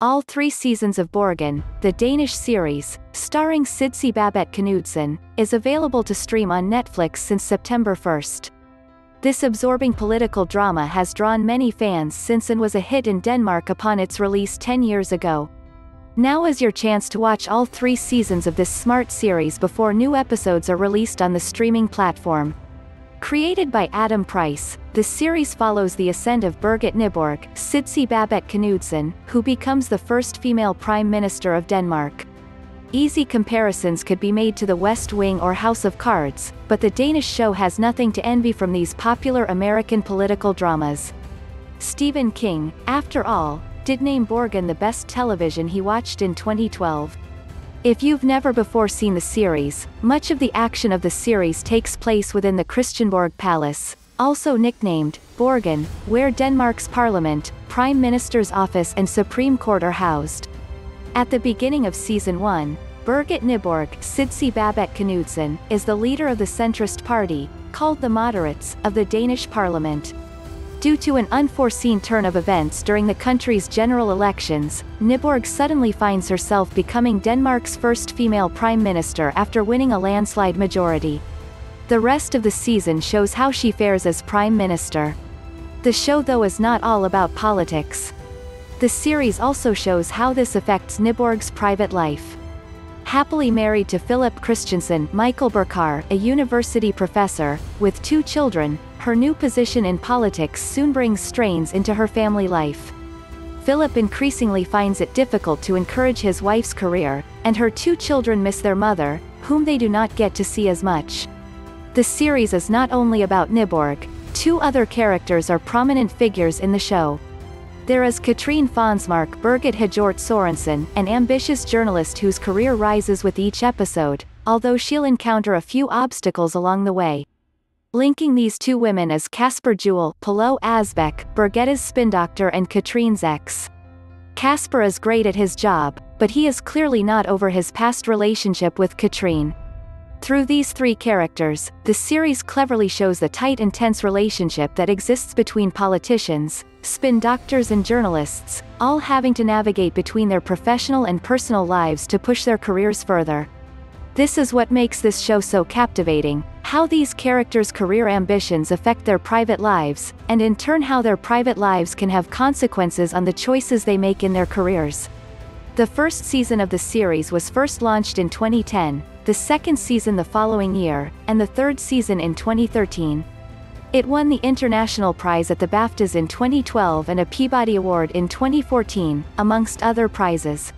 All three seasons of Borgen, the Danish series, starring Sidse Babett Knudsen, is available to stream on Netflix since September 1st. This absorbing political drama has drawn many fans since and was a hit in Denmark upon its release 10 years ago. Now is your chance to watch all three seasons of this smart series before new episodes are released on the streaming platform. Created by Adam Price, the series follows the ascent of Birgitte Nyborg, Sidse Babett Knudsen, who becomes the first female Prime Minister of Denmark. Easy comparisons could be made to The West Wing or House of Cards, but the Danish show has nothing to envy from these popular American political dramas. Stephen King, after all, did name Borgen the best television he watched in 2012. If you've never before seen the series, much of the action of the series takes place within the Christiansborg Palace, also nicknamed Borgen, where Denmark's parliament, prime minister's office and supreme court are housed. At the beginning of season 1, Birgitte Nyborg, Sidse Babett Knudsen, is the leader of the centrist party, called the Moderates, of the Danish parliament. Due to an unforeseen turn of events during the country's general elections, Nyborg suddenly finds herself becoming Denmark's first female prime minister after winning a landslide majority. The rest of the season shows how she fares as prime minister. The show though is not all about politics. The series also shows how this affects Nyborg's private life. Happily married to Philip Christensen, Michael Birkkjær, a university professor, with two children, her new position in politics soon brings strains into her family life. Philip increasingly finds it difficult to encourage his wife's career, and her two children miss their mother, whom they do not get to see as much. The series is not only about Nyborg, two other characters are prominent figures in the show. There is Katrine Fonsmark Birgitte Hjort Sorensen, an ambitious journalist whose career rises with each episode, although she'll encounter a few obstacles along the way. Linking these two women is Casper Juel, Pilou Asbæk, Birgitte's spin doctor and Katrine's ex. Casper is great at his job, but he is clearly not over his past relationship with Katrine. Through these three characters, the series cleverly shows the tight and tense relationship that exists between politicians, spin doctors and journalists, all having to navigate between their professional and personal lives to push their careers further. This is what makes this show so captivating, how these characters' career ambitions affect their private lives, and in turn how their private lives can have consequences on the choices they make in their careers. The first season of the series was first launched in 2010, the second season the following year, and the third season in 2013. It won the International Prize at the BAFTAs in 2012 and a Peabody Award in 2014, amongst other prizes.